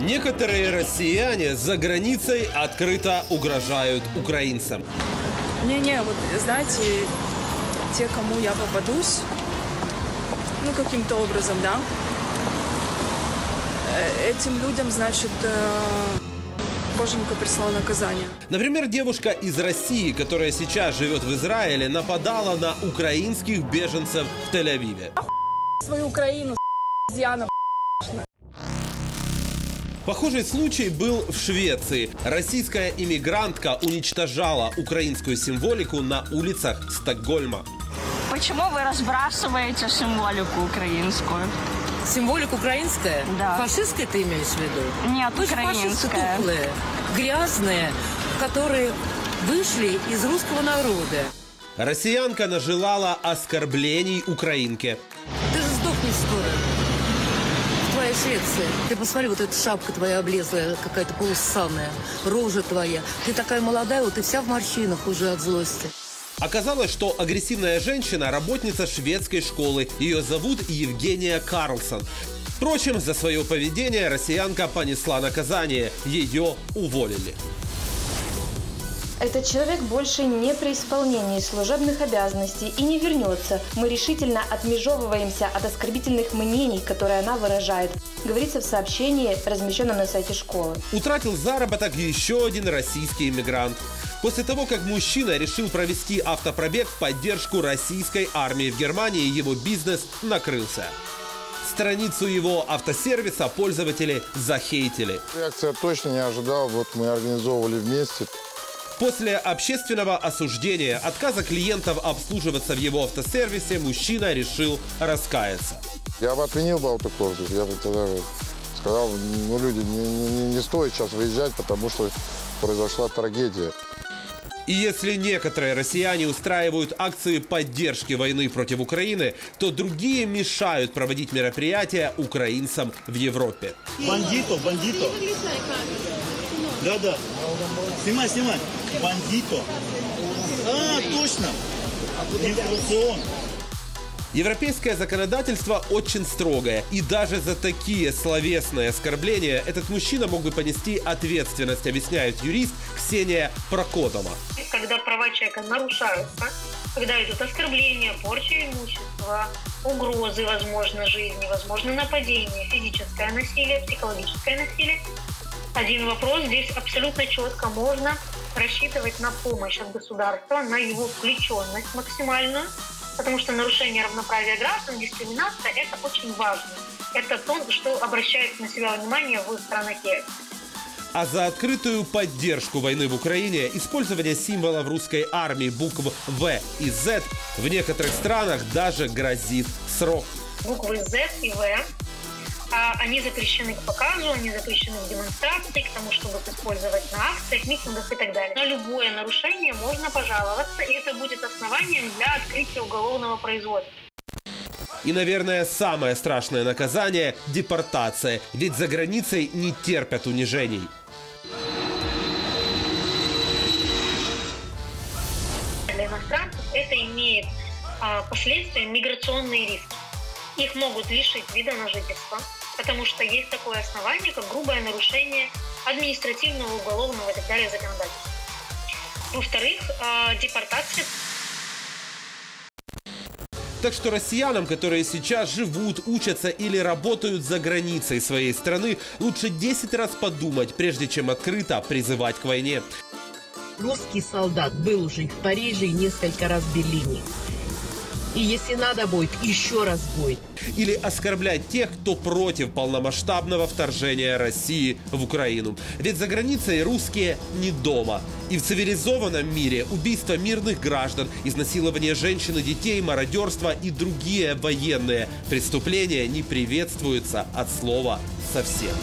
Некоторые россияне за границей открыто угрожают украинцам. Не-не, вот знаете, те, кому я попадусь, ну каким-то образом, да, э, этим людям, значит, э, Боженька прислал наказание. Например, девушка из России, которая сейчас живет в Израиле, нападала на украинских беженцев в Тель-Авиве. Свою Украину, Диана, Похожий случай был в Швеции. Российская иммигрантка уничтожала украинскую символику на улицах Стокгольма. Почему вы разбрасываете символику украинскую? Символика украинская? Да. Фашистская ты имеешь в виду? Нет, Вы фашисты украинская. тухлые, грязные, которые вышли из русского народа. Россиянка нажелала оскорблений украинке. Ты же сдохнешь скоро. Швеции. Ты посмотри, вот эта шапка твоя облезлая, какая-то полуссанная, рожа твоя. Ты такая молодая, вот и вся в морщинах уже от злости. Оказалось, что агрессивная женщина – работница шведской школы. Ее зовут Евгения Карлсон. Впрочем, за свое поведение россиянка понесла наказание. Ее уволили. Этот человек больше не при исполнении служебных обязанностей и не вернется. Мы решительно отмежевываемся от оскорбительных мнений, которые она выражает, говорится в сообщении, размещенном на сайте школы. Утратил заработок еще один российский иммигрант. После того, как мужчина решил провести автопробег в поддержку российской армии в Германии, его бизнес накрылся. Страницу его автосервиса пользователи захейтили. Реакция точно не ожидал. Вот мы организовывали вместе. После общественного осуждения отказа клиентов обслуживаться в его автосервисе мужчина решил раскаяться. Я бы отменил бы автокорпус. Я бы тогда сказал, ну, люди, не, не- не стоит сейчас выезжать, потому что произошла трагедия. И если некоторые россияне устраивают акции поддержки войны против Украины, то другие мешают проводить мероприятия украинцам в Европе. Бандито, бандито. Да, да. Снимай, снимай. Бандито. А, точно. Информацион. Европейское законодательство очень строгое, и даже за такие словесные оскорбления этот мужчина мог бы понести ответственность, объясняет юрист Ксения Прокодова. когда права человека нарушаются, когда идут оскорбления, порча имущества, угрозы, возможно, жизни, возможно, нападение, физическое насилие, психологическое насилие. Один вопрос, здесь абсолютно четко можно рассчитывать на помощь от государства, на его включенность максимальную, потому что нарушение равноправия граждан, дискриминация – это очень важно. Это то, что обращает на себя внимание в стране. А за открытую поддержку войны в Украине, использование символов русской армии букв В и З в некоторых странах даже грозит срок. буквы Z и В. А, Они запрещены к показу, они запрещены к демонстрации, к тому, чтобы их использовать на акциях, митингах и так далее. На любое нарушение можно пожаловаться, и это будет основанием для открытия уголовного производства. И, наверное, самое страшное наказание – депортация. Ведь за границей не терпят унижений. Для иностранцев это имеет а, последствия миграционные риски. Их могут лишить вида на жительство, потому что есть такое основание, как грубое нарушение административного, уголовного и так далее законодательства. Во-вторых, а, депортация Так что россиянам, которые сейчас живут, учатся или работают за границей своей страны, лучше 10 раз подумать, прежде чем открыто призывать к войне. Русский солдат был уже и в Париже и несколько раз в Берлине. И если надо будет, еще раз будет. Или оскорблять тех, кто против полномасштабного вторжения России в Украину. Ведь за границей русские не дома. И в цивилизованном мире убийство мирных граждан, изнасилование женщин и детей, мародерство и другие военные преступления не приветствуются от слова совсем.